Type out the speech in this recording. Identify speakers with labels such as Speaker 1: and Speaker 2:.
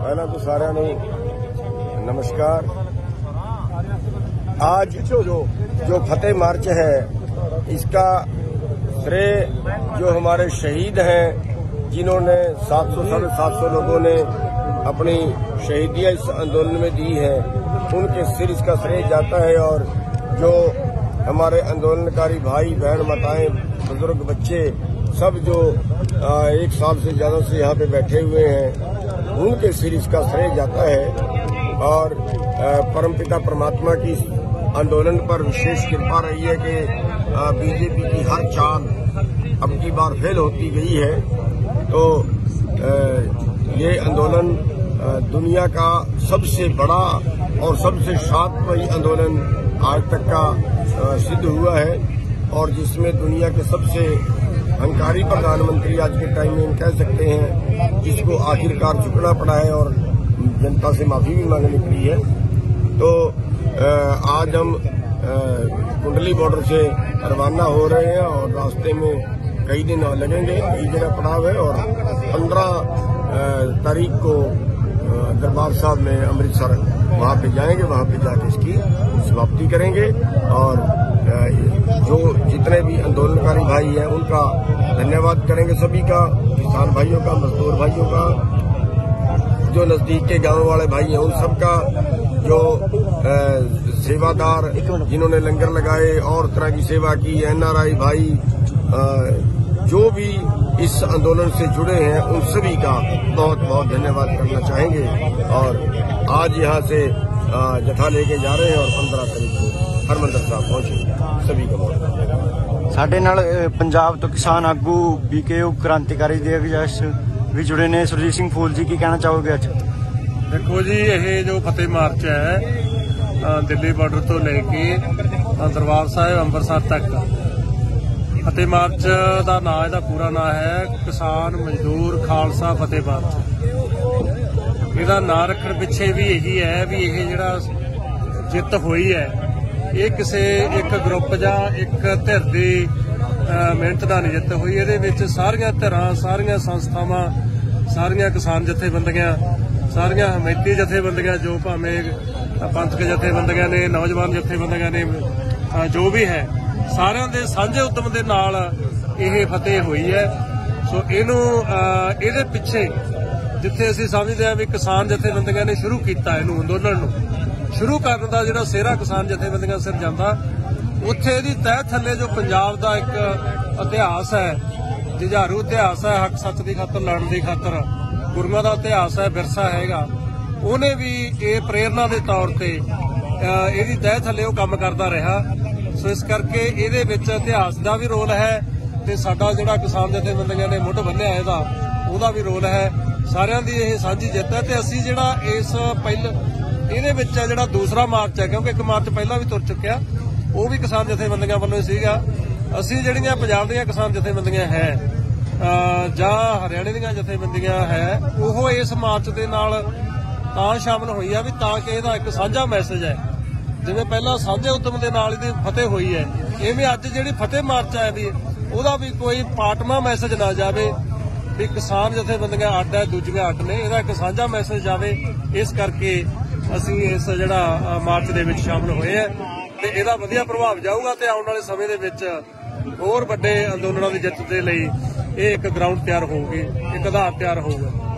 Speaker 1: ਪਹਿਲਾਂ ਤਾਂ ਸਾਰਿਆਂ ਨੂੰ नमस्कार आज जो जो फतेह मार्च है इसका श्रेय जो हमारे शहीद हैं जिन्होंने 700 साढ़े सात सौ लोगों ने अपनी शहीदियां इस आंदोलन में दी है उनके सिर इसका श्रेय जाता है और जो हमारे आंदोलनकारी भाई बहन माताएं बुजुर्ग बच्चे सब जो आ, एक साल से ज्यादा से यहाँ पे बैठे हुए हैं उनके सिर इसका श्रेय जाता है और परमपिता परमात्मा की आंदोलन पर विशेष कृपा रही है कि बीजेपी की हर चाल अब की बार फेल होती गई है। तो ये आंदोलन दुनिया का सबसे बड़ा और सबसे शांतमयी आंदोलन आज तक का सिद्ध हुआ है और जिसमें दुनिया के सबसे अहंकारी प्रधानमंत्री आज के टाइम में कह सकते हैं, जिसको आखिरकार झुकना पड़ा है और जनता से माफ़ी भी मांगनी पड़ी है। तो आज हम कुंडली बॉर्डर से रवाना हो रहे हैं और रास्ते में कई दिन लगेंगे, कई जगह पड़ाव है और पंद्रह तारीख को दरबार साहब में अमृतसर वहाँ पे जाएँगे, वहाँ पे जाके इसकी समाप्ति करेंगे। और जो जितने भी आंदोलनकारी भाई हैं, उनका धन्यवाद करेंगे सभी का, किसान भाइयों का, मजदूर भाइयों का, जो नज़दीक के गाँव वाले भाई हैं, उन सबका जो सेवादार जिन्होंने लंगर लगाए और तरह की सेवा की, एनआरआई भाई जो भी इस आंदोलन से जुड़े हैं उन सभी का बहुत बहुत धन्यवाद करना चाहेंगे और आज यहाँ से जथा लेके जा रहे हैं और पंद्रह तारीख को हरमंदर साहब पहुंचे सभी का बहुत
Speaker 2: ਸਾਡੇ ਨਾਲ ਪੰਜਾਬ ਤੋਂ ਕਿਸਾਨ ਆਗੂ ਬੀਕੇਯੂ ਕ੍ਰਾਂਤੀਕਾਰੀ ਦੇ ਅਗਜਸ ਵੀ ਜੁੜੇ ਨੇ ਸੁਰਜੀਤ ਸਿੰਘ ਫੂਲ ਜੀ ਕੀ ਕਹਿਣਾ ਚਾਹੋਗੇ ਅੱਜ
Speaker 3: ਦੇਖੋ ਜੀ ਇਹ ਜੋ ਫਤਿਹ ਮਾਰਚ ਹੈ ਦਿੱਲੀ ਬਾਰਡਰ ਤੋਂ ਲੈ ਕੇ ਦਰਬਾਰ ਸਾਹਿਬ ਅੰਮ੍ਰਿਤਸਰ ਤੱਕ ਫਤਿਹ ਮਾਰਚ ਦਾ ਨਾਂ, ਇਹਦਾ ਪੂਰਾ ਨਾਂ ਹੈ ਕਿਸਾਨ ਮਜ਼ਦੂਰ ਖਾਲਸਾ ਫਤਿਹ ਮਾਰਚ ਇਹਦਾ ਨਾਂ ਰੱਖਣ ਪਿੱਛੇ ਵੀ ਇਹੀ ਹੈ ਵੀ ਇਹ ਜਿਹੜਾ ਜਿੱਤ ਹੋਈ ਹੈ, ਇਹ ਕਿਸੇ ਇੱਕ ਗਰੁੱਪ ਜਾਂ ਇੱਕ ਧਿਰ ਦੀ ਮਿਹਨਤ ਨਾਲ ਨਹੀਂ ਜਿੱਤ ਹੋਈ। ਇਹਦੇ ਵਿੱਚ ਸਾਰੀਆਂ ਧਿਰਾਂ, ਸਾਰੀਆਂ ਸੰਸਥਾਵਾਂ, ਸਾਰੀਆਂ ਕਿਸਾਨ ਜਥੇਬੰਦੀਆਂ, ਸਾਰੀਆਂ ਹਮੈਤੀ ਜਥੇਬੰਦੀਆਂ ਜੋ ਭਾਵੇਂ ਪੰਥਕ ਜਥੇਬੰਦੀਆਂ ਨੇ, ਨੌਜਵਾਨ ਜਥੇਬੰਦੀਆਂ ਨੇ ਜੋ ਵੀ ਹੈ ਸਾਰਿਆਂ ਦੇ ਸਾਂਝੇ ਉਦਮ ਦੇ ਨਾਲ ਇਹ ਫਤਿਹ ਹੋਈ ਹੈ। ਸੋ ਇਹਨੂੰ ਇਹਦੇ ਪਿੱਛੇ ਜਿੱਥੇ ਅਸੀਂ ਸਮਝਦੇ ਹਾਂ ਵੀ ਕਿਸਾਨ ਜਥੇਬੰਦੀਆਂ ਨੇ ਸ਼ੁਰੂ ਕੀਤਾ ਇਹਨੂੰ ਅੰਦੋਲਨ ਨੂੰ, ਸ਼ੁਰੂ ਕਰਨ ਦਾ ਜਿਹੜਾ ਸਿਹਰਾ ਕਿਸਾਨ ਜਥੇਬੰਦੀਆਂ ਸਿਰ ਜਾਂਦਾ, ਉੱਥੇ ਇਹਦੀ ਤਹਿ ਥੱਲੇ ਜੋ ਪੰਜਾਬ ਦਾ ਇੱਕ ਇਤਿਹਾਸ ਹੈ, ਜੁਝਾਰੂ ਇਤਿਹਾਸ ਹੈ, ਹੱਕ ਸੱਚ ਦੀ ਖਾਤਰ, ਲੜਨ ਦੀ ਖਾਤਰ ਗੁਰੂਆਂ ਦਾ ਇਤਿਹਾਸ ਹੈ, ਵਿਰਸਾ ਹੈਗਾ, ਉਹਨੇ ਵੀ ਇਹ ਪ੍ਰੇਰਣਾ ਦੇ ਤੌਰ ਤੇ ਇਹਦੀ ਤਹਿ ਥੱਲੇ ਉਹ ਕੰਮ ਕਰਦਾ ਰਿਹਾ। ਸੋ ਇਸ ਕਰਕੇ ਇਹਦੇ ਵਿੱਚ ਇਤਿਹਾਸ ਦਾ ਵੀ ਰੋਲ ਹੈ ਤੇ ਸਾਡਾ ਜਿਹੜਾ ਕਿਸਾਨ ਜਥੇਬੰਦੀਆਂ ਨੇ ਮੁੱਢ ਬੰਨਿਆ ਇਹਦਾ, ਉਹਦਾ ਵੀ ਰੋਲ ਹੈ। ਸਾਰਿਆਂ ਦੀ ਇਹ ਸਾਂਝੀ ਜਿੱਤ ਹੈ ਤੇ ਅਸੀਂ ਜਿਹੜਾ ਇਸ ਪਹਿਲ, ਇਹਦੇ ਵਿੱਚ ਜਿਹੜਾ ਦੂਸਰਾ ਮਾਰਚ ਹੈ, ਕਿਉਂਕਿ ਇੱਕ ਮਾਰਚ ਪਹਿਲਾਂ ਵੀ ਤੁਰ ਚੁੱਕਿਆ, ਉਹ ਵੀ ਕਿਸਾਨ ਜਥੇਬੰਦੀਆਂ ਵੱਲੋਂ ਸੀਗਾ। ਅਸੀਂ ਜਿਹੜੀਆਂ ਪੰਜਾਬ ਦੀਆਂ ਕਿਸਾਨ ਜਥੇਬੰਦੀਆਂ ਹੈ ਜਾਂ ਹਰਿਆਣੇ ਦੀਆਂ ਜਥੇਬੰਦੀਆਂ ਹੈ, ਉਹ ਇਸ ਮਾਰਚ ਦੇ ਨਾਲ ਤਾਂ ਸ਼ਾਮਲ ਹੋਈ ਆ ਵੀ ਤਾਂ ਕਿ ਇਹਦਾ ਇੱਕ ਸਾਂਝਾ ਮੈਸੇਜ ਹੈ। ਜਿਵੇਂ ਪਹਿਲਾਂ ਸਾਂਝੇ ਉਦਮ ਦੇ ਨਾਲ ਇਹਦੀ ਫਤਿਹ ਹੋਈ ਹੈ ਐਵੇਂ ਅੱਜ ਜਿਹੜੀ ਫਤਿਹ ਮਾਰਚ ਹੈ ਵੀ ਉਹਦਾ ਵੀ ਕੋਈ ਪਾਟਮਾ ਮੈਸੇਜ ਨਾ ਜਾਵੇ, ਵੀ ਕਿਸਾਨ ਜਥੇਬੰਦੀਆਂ ਅੱਡ ਹੈ, ਦੂਜੀਆਂ ਅੱਡ ਨੇ, ਇਹਦਾ ਇੱਕ ਸਾਂਝਾ ਮੈਸੇਜ ਜਾਵੇ, ਇਸ ਕਰਕੇ ਅਸੀਂ ਇਸ ਜਿਹੜਾ ਮਾਰਚ ਦੇ ਵਿੱਚ ਸ਼ਾਮਲ ਹੋਏ ਆ ਤੇ ਇਹਦਾ ਵਧੀਆ ਪ੍ਰਭਾਵ ਜਾਊਗਾ ਤੇ ਆਉਣ ਵਾਲੇ ਸਮੇਂ ਦੇ ਵਿੱਚ ਹੋਰ ਵੱਡੇ ਅੰਦੋਲਨਾਂ ਦੀ ਜਿੱਤ ਦੇ ਲਈ ਇਹ ਇੱਕ ਗਰਾਊਂਡ ਤਿਆਰ ਹੋਊਗੀ, ਇੱਕ ਆਧਾਰ ਤਿਆਰ ਹੋਊਗਾ।